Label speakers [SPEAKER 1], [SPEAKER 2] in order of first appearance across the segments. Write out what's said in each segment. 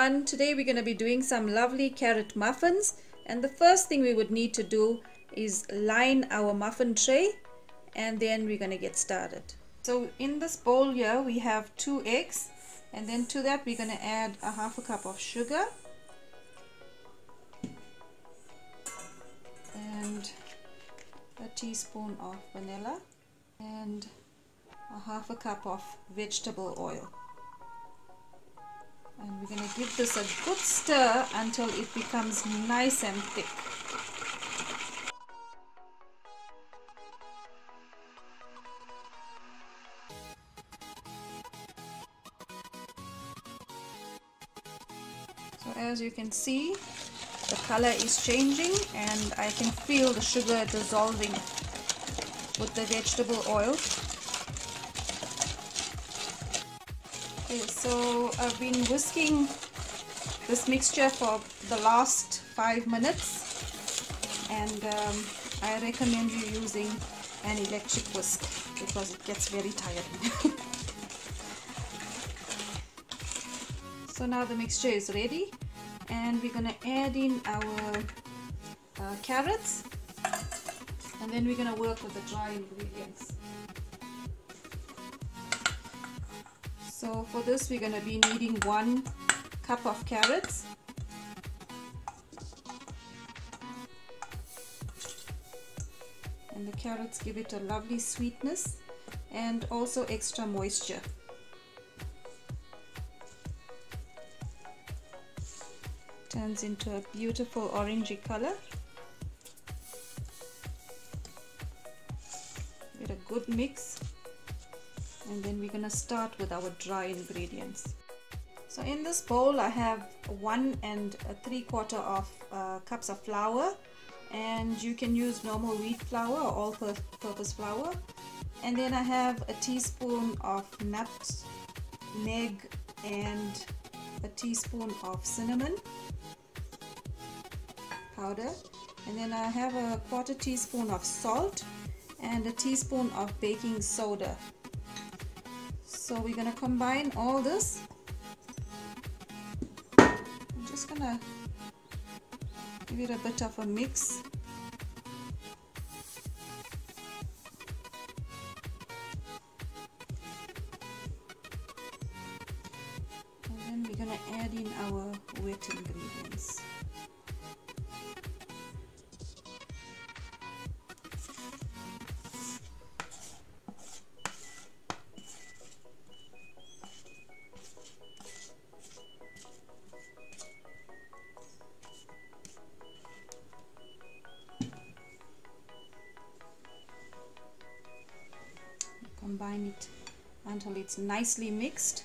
[SPEAKER 1] everyone. Today we're going to be doing some lovely carrot muffins and the first thing we would need to do is line our muffin tray and then we're going to get started. So in this bowl here we have two eggs and then to that we're going to add a half a cup of sugar and a teaspoon of vanilla and a half a cup of vegetable oil and we're going to give this a good stir until it becomes nice and thick. So as you can see the color is changing and I can feel the sugar dissolving with the vegetable oil Okay, so I've been whisking this mixture for the last five minutes and um, I recommend you using an electric whisk because it gets very tiring. so now the mixture is ready and we're gonna add in our uh, carrots and then we're gonna work with the dry ingredients. So for this we're going to be needing one cup of carrots. And the carrots give it a lovely sweetness and also extra moisture. Turns into a beautiful orangey color. Get a good mix and then we're gonna start with our dry ingredients. So in this bowl I have one and three quarter of uh, cups of flour and you can use normal wheat flour or all-purpose flour. And then I have a teaspoon of nuts, nutmeg and a teaspoon of cinnamon powder. And then I have a quarter teaspoon of salt and a teaspoon of baking soda so we're gonna combine all this. I'm just gonna give it a bit of a mix. And then we're gonna add in our wet ingredients combine it until it's nicely mixed.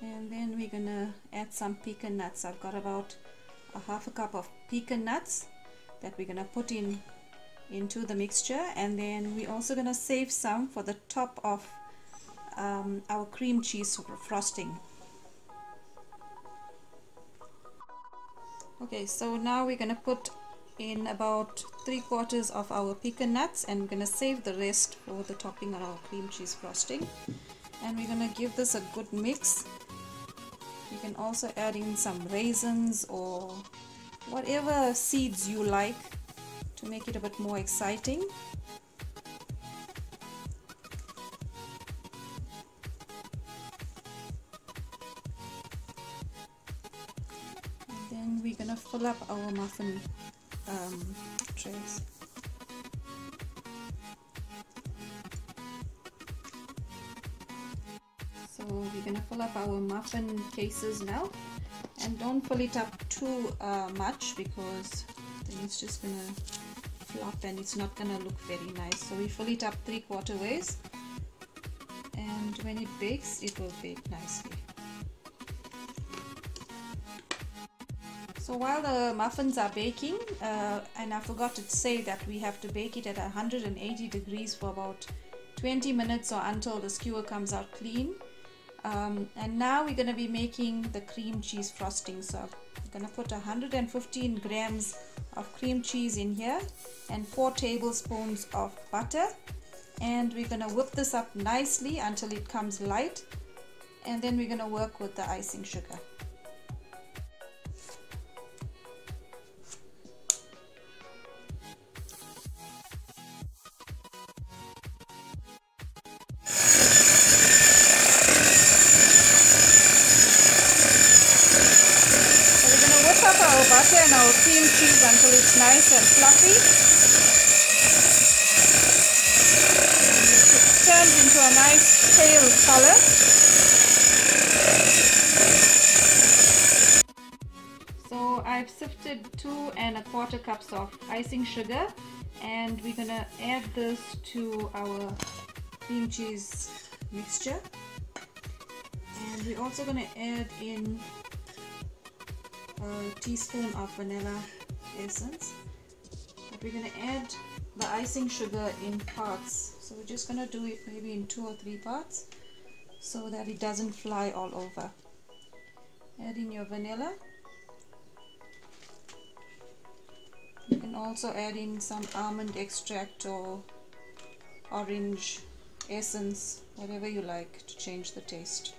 [SPEAKER 1] And then we're gonna add some pecan nuts. I've got about a half a cup of pecan nuts that we're gonna put in into the mixture. And then we're also gonna save some for the top of um, our cream cheese frosting. Okay so now we're gonna put in about three quarters of our pecan nuts and we're going to save the rest for the topping on our cream cheese frosting. And we're going to give this a good mix. You can also add in some raisins or whatever seeds you like to make it a bit more exciting. And then we're gonna fill up our muffin um. So we're gonna fill up our muffin cases now and don't fill it up too uh, much because then it's just gonna flop and it's not gonna look very nice. So we fill it up three quarter ways and when it bakes it will bake nicely. So while the muffins are baking, uh, and I forgot to say that we have to bake it at 180 degrees for about 20 minutes or until the skewer comes out clean. Um, and now we're going to be making the cream cheese frosting. So I'm going to put 115 grams of cream cheese in here and 4 tablespoons of butter. And we're going to whip this up nicely until it comes light. And then we're going to work with the icing sugar. And our cream cheese until it's nice and fluffy. it turns into a nice pale color. So I've sifted two and a quarter cups of icing sugar and we're gonna add this to our cream cheese mixture and we're also to add in a teaspoon of vanilla essence. But we're going to add the icing sugar in parts so we're just going to do it maybe in two or three parts so that it doesn't fly all over. Add in your vanilla. You can also add in some almond extract or orange essence whatever you like to change the taste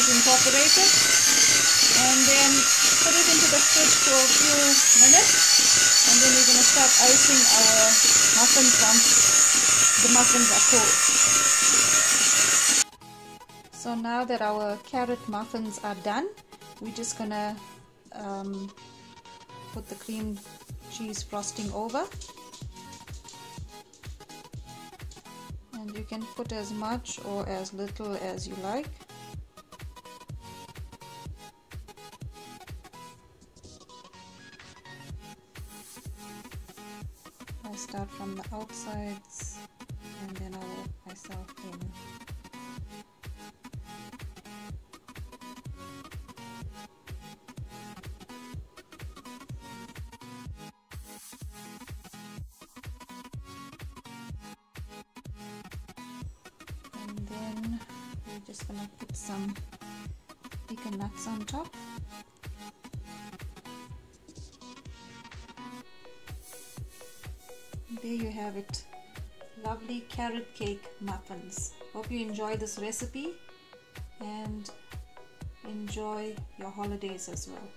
[SPEAKER 1] is incorporated and then put it into the fridge for a few minutes and then we're going to start icing our muffins once the muffins are cold. So now that our carrot muffins are done, we're just going to um, put the cream cheese frosting over and you can put as much or as little as you like the outsides and then I'll work myself in. And then we're just gonna put some pecan nuts on top there you have it. Lovely carrot cake muffins. Hope you enjoy this recipe and enjoy your holidays as well.